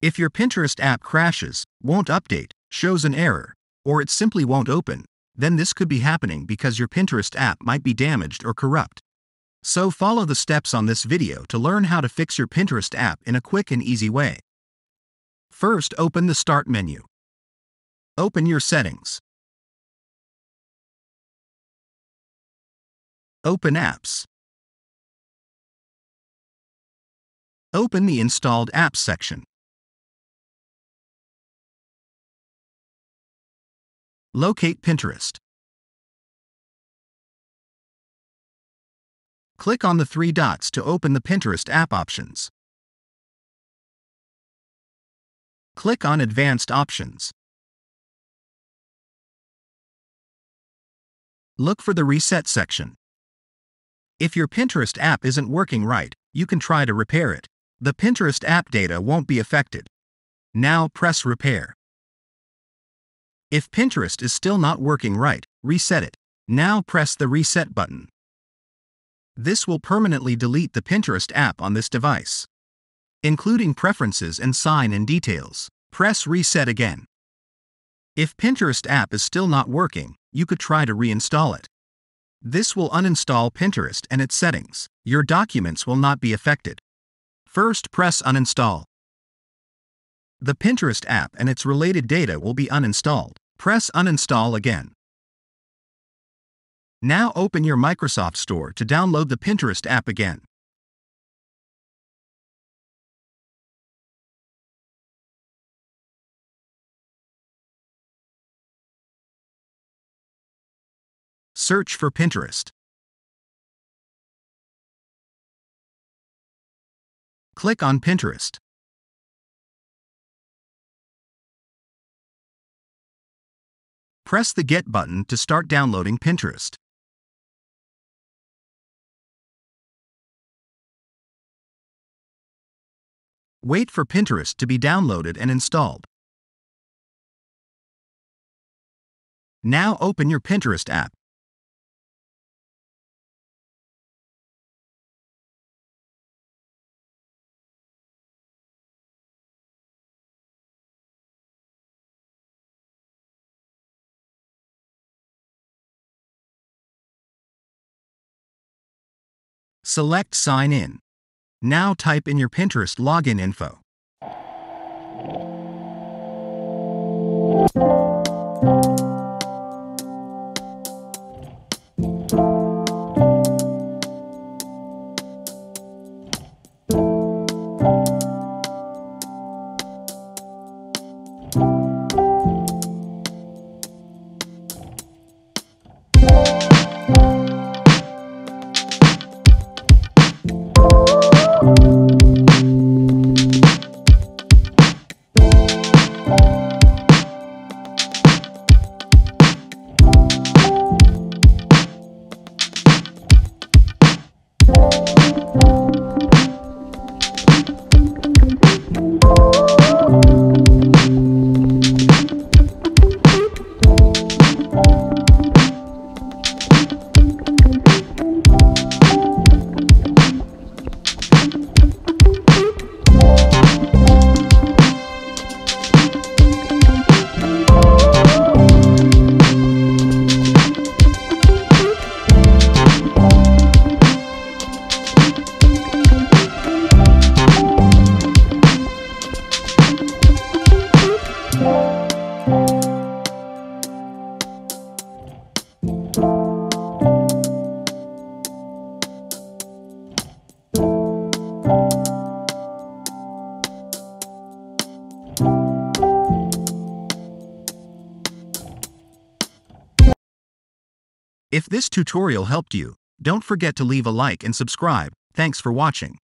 If your Pinterest app crashes, won't update, shows an error, or it simply won't open, then this could be happening because your Pinterest app might be damaged or corrupt. So follow the steps on this video to learn how to fix your Pinterest app in a quick and easy way. First, open the Start menu. Open your settings. Open Apps. Open the Installed Apps section. Locate Pinterest. Click on the three dots to open the Pinterest app options. Click on Advanced Options. Look for the Reset section. If your Pinterest app isn't working right, you can try to repair it. The Pinterest app data won't be affected. Now press Repair. If Pinterest is still not working right, reset it. Now press the Reset button. This will permanently delete the Pinterest app on this device. Including preferences and sign-in details. Press Reset again. If Pinterest app is still not working, you could try to reinstall it. This will uninstall Pinterest and its settings. Your documents will not be affected. First press Uninstall. The Pinterest app and its related data will be uninstalled. Press Uninstall again. Now open your Microsoft Store to download the Pinterest app again. Search for Pinterest. Click on Pinterest. Press the Get button to start downloading Pinterest. Wait for Pinterest to be downloaded and installed. Now open your Pinterest app. Select Sign In. Now type in your Pinterest login info. If this tutorial helped you, don't forget to leave a like and subscribe. Thanks for watching.